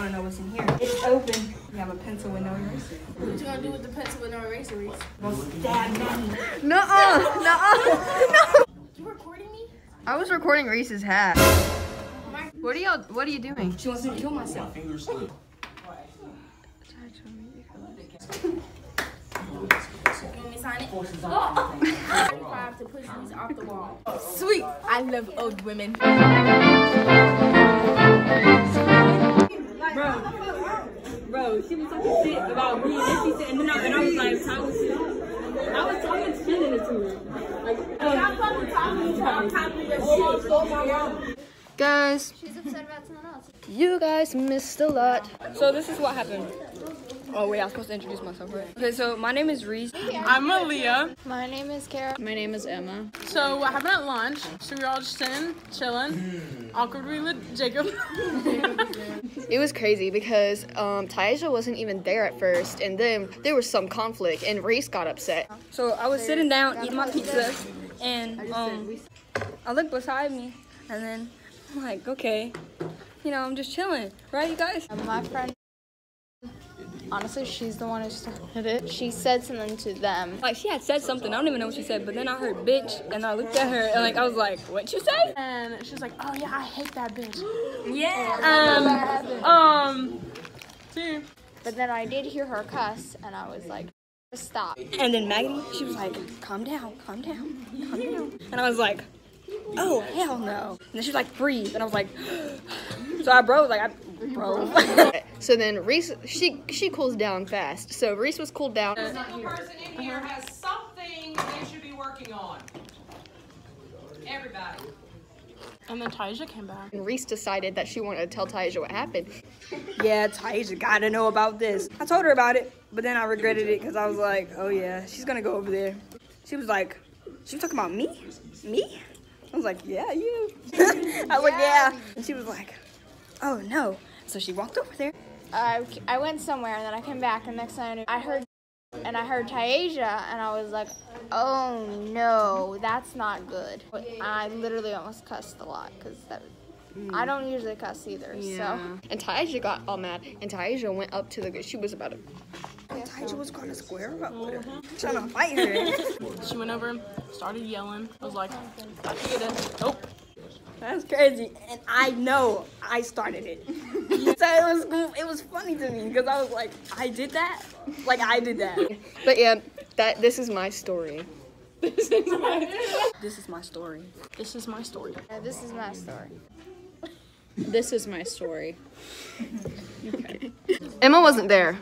want to know what's in here. It's open. You have a pencil with no eraser. What you gonna do with the pencil with no eraser, Reese? Go stab Manny. Nuh-uh, nuh-uh. You recording me? I was recording Reese's hat. What are y'all, what are you doing? She wants me to kill myself. Finger slip. You want me to sign it? Five to push these off the wall. Sweet. I love old women. She was talking shit about me, and she said, and then I, and I was like, I was, I was, I was feeling it to her. Like, Stop fucking talking to me. I'm copying your shit. Guys, She's upset about else. you guys missed a lot. So this is what happened. Oh wait, I was supposed to introduce myself, right? Okay, so my name is Reese. I'm Aaliyah. My name is Kara. My name is Emma. So what happened at lunch? So we were all just sitting, chilling, awkwardly with Jacob. It was crazy because um, Taisha wasn't even there at first, and then there was some conflict, and Reese got upset. So I was sitting down eating my pizza, and um, I looked beside me, and then I'm like, okay, you know, I'm just chilling, right, you guys? My friend, honestly, she's the one who started it. She said something to them. Like she had said something, I don't even know what she said, but then I heard bitch, and I looked at her, and like I was like, what you say? and she's like, oh yeah, I hate that bitch. Um, um, Two. But then I did hear her cuss, and I was like, stop. and then Maggie, she was like, calm down, calm down, calm down, and I was like, oh hell no, and then she was like, breathe, and I was like, so I bro, like I bro. so then Reese, she she cools down fast. So Reese was cooled down. single person in here uh-huh. has something they should be working on. Everybody. And then Taija came back. And Reese decided that she wanted to tell Taisha what happened. Yeah, Taisha gotta know about this. I told her about it, but then I regretted it because I was like, oh yeah, she's gonna go over there. She was like, she was talking about me? Me? I was like, yeah, you. I was like, yeah. And she was like, oh no. So she walked over there. I, I went somewhere, and then I came back, and next thing I knew, I heard, and I heard Tasia, and I was like, oh no, that's not good. I literally almost cussed a lot, because that, I don't usually cuss either, so. And Taisha got all mad, and Taisha went up to the. She was about to. And Taisha was gonna square up uh-huh. with her, trying to fight her. She went over, and started yelling. I was like, got to get it. Nope. That's crazy, and I know I started it. so it was it was funny to me because I was like, I did that, like I did that. But yeah, that this is my story. This is my this is my story. This is my story. Yeah, this is my story. This is my story. okay. Emma wasn't there.